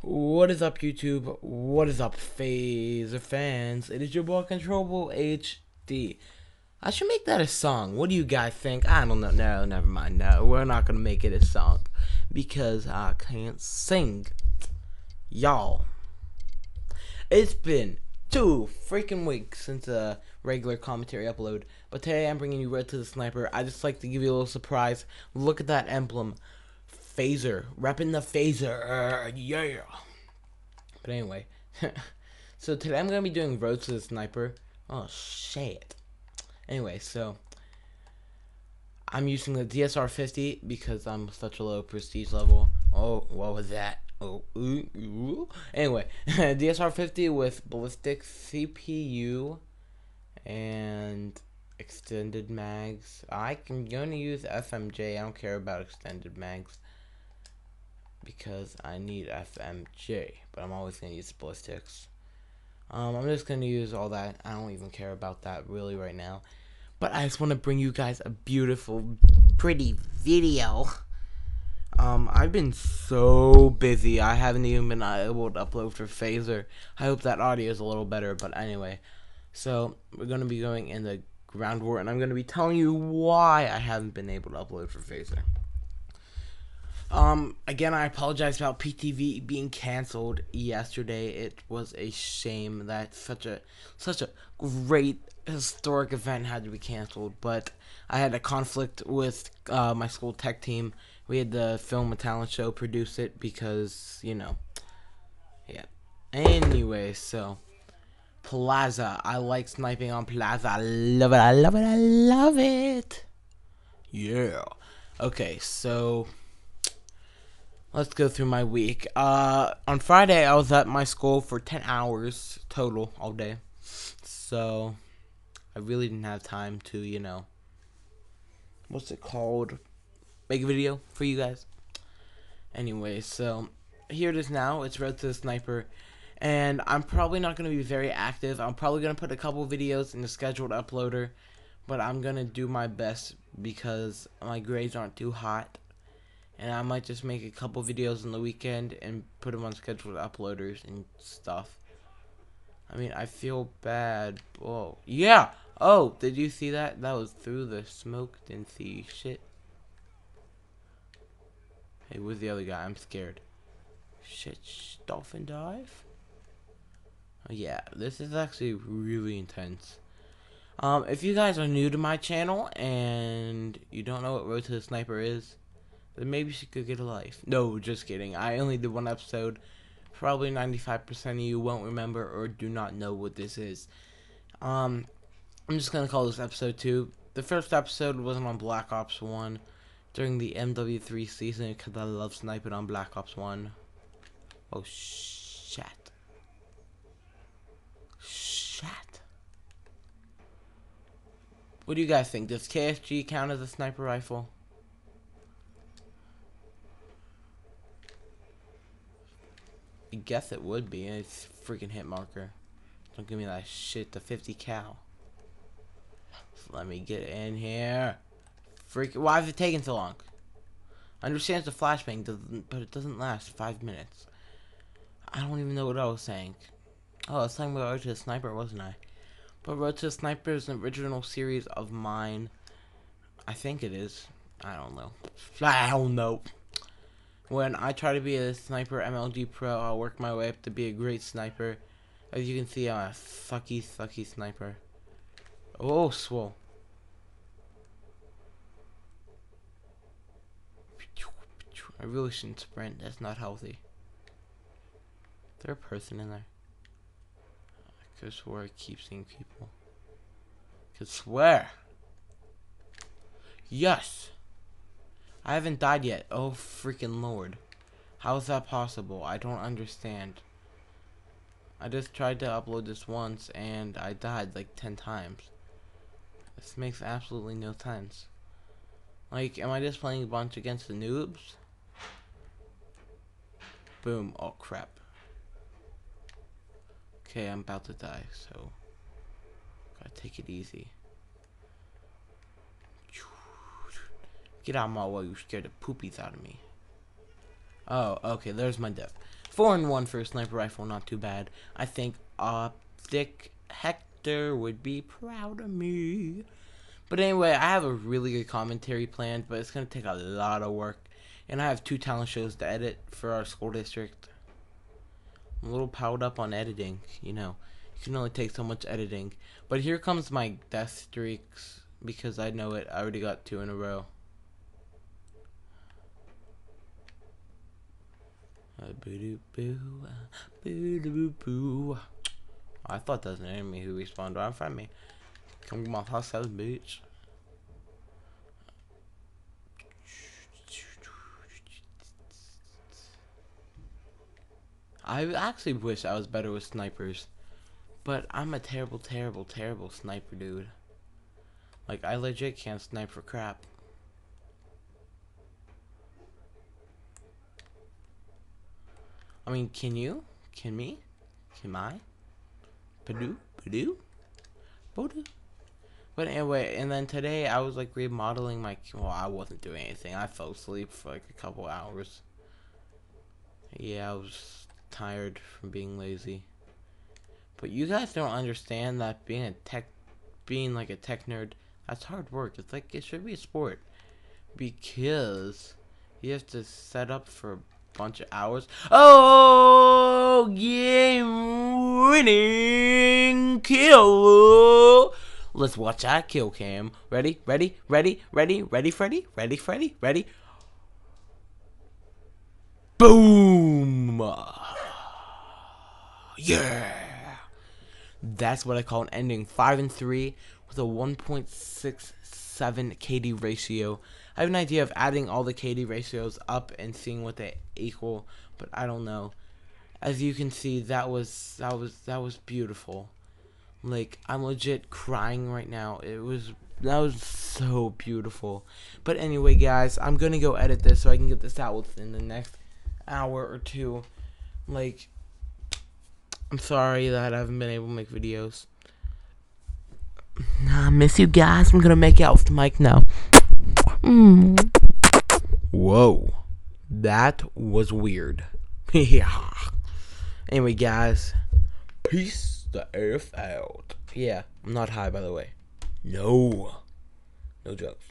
What is up, YouTube? What is up, Phazer fans? It is your boy Controllable HD. I should make that a song. What do you guys think? I don't know. No, never mind. No, we're not gonna make it a song because I can't sing. Y'all, it's been two freaking weeks since a regular commentary upload, but today I'm bringing you Road to the Sniper. I just like to give you a little surprise. Look at that emblem. Phazer, repping the Phazer, yeah. But anyway, so today I'm gonna be doing Road to the Sniper. Oh shit. Anyway, so I'm using the DSR 50 because I'm such a low prestige level. Oh, what was that? Oh, ooh, ooh. Anyway, DSR 50 with ballistic CPU and extended mags. I can to use FMJ. I don't care about extended mags because I need FMJ, but I'm always going to use ballistics. Um, I'm just going to use all that. I don't even care about that really right now. But I just want to bring you guys a beautiful, pretty video. Um, I've been so busy. I haven't even been able to upload for Phazer. I hope that audio is a little better. But anyway, so we're going to be going in the ground war, and I'm going to be telling you why I haven't been able to upload for Phazer. Um, again, I apologize about PTV being canceled yesterday. It was a shame that such a such a great historic event had to be canceled. But I had a conflict with uh, my school tech team. We had the film and talent show produce it because you know, yeah. Anyway, so Plaza. I like sniping on Plaza. I love it. I love it. I love it. Yeah. Okay, so let's go through my week. Uh, on Friday, I was at my school for 10 hours total all day. So, I really didn't have time to, you know, what's it called? Make a video for you guys. Anyway, so here it is now. It's Road to the Sniper. And I'm probably not going to be very active. I'm probably going to put a couple videos in the scheduled uploader. But I'm going to do my best because my grades aren't too hot and I might just make a couple videos on the weekend and put them on scheduled uploaders and stuff. I mean, I feel bad. Whoa. Yeah! Oh, did you see that? That was through the smoke. Didn't see shit. Hey, where's the other guy? I'm scared. Shit, dolphin dive? Oh, yeah, this is actually really intense. Um, if you guys are new to my channel and you don't know what Road to the Sniper is, maybe she could get a life. No, just kidding. I only did one episode. Probably 95% of you won't remember or do not know what this is. Um, I'm just gonna call this episode two. The first episode wasn't on Black Ops One during the MW3 season because I love sniping on Black Ops One. Oh shit! Shit! What do you guys think? Does KSG count as a sniper rifle? Guess it would be. It's freaking hit marker. Don't give me that shit. The 50 cal. Let me get in here. Freak. Why is it taking so long? I understand the flashbang, but it doesn't last five minutes. I don't even know what I was saying. Oh, I was talking about Road to the Sniper, wasn't I? But Road to the Sniper is an original series of mine. I think it is. I don't know. I don't know. When I try to be a sniper MLG pro, I'll work my way up to be a great sniper. As you can see, I'm a sucky, sucky sniper. Oh, swole. I really shouldn't sprint. That's not healthy. Is there a person in there? I could swear I keep seeing people. I could swear. Yes! I haven't died yet. Oh, freaking lord. How is that possible? I don't understand. I just tried to upload this once and I died like 10 times. This makes absolutely no sense. Like, am I just playing a bunch against the noobs? Boom. Oh, crap. Okay, I'm about to die, so... Gotta take it easy. Get out of my way, you scared the poopies out of me. Oh, okay, there's my death. Four and one for a sniper rifle, not too bad. I think Optic Hector would be proud of me. But anyway, I have a really good commentary planned, but it's gonna take a lot of work. And I have two talent shows to edit for our school district. I'm a little piled up on editing, you know. You can only take so much editing. But here comes my death streaks because I know it. I already got two in a row. I thought that was an enemy who respawned right in front of me. Come on my house, bitch. I actually wish I was better with snipers. But I'm a terrible, terrible, terrible sniper, dude. Like, I legit can't snipe for crap. I mean, can you? Can me? Can I? Padu? Padu? Bodu? But anyway, and then today I was like remodeling my. Well, I wasn't doing anything. I fell asleep for like a couple hours. Yeah, I was tired from being lazy. But you guys don't understand that being a tech, being like a tech nerd, that's hard work. It's like it should be a sport because you have to set up for bunch of hours. Oh, game winning kill. Let's watch that kill cam. Ready, ready, ready, ready, ready, Freddy, ready, Freddy, ready. Boom! Yeah! That's what I call an ending. 5 and 3 with a 1.67 KD ratio. I have an idea of adding all the KD ratios up and seeing what they equal, but I don't know. As you can see, that was that was that was beautiful. Like I'm legit crying right now. It was that was so beautiful. But anyway, guys, I'm gonna go edit this so I can get this out within the next hour or two. Like, I'm sorry that I haven't been able to make videos. I miss you guys. I'm gonna make out with the mic now. Mm. Whoa. That was weird. yeah. Anyway, guys. Peace the F out. Yeah, I'm not high, by the way. No. No jokes.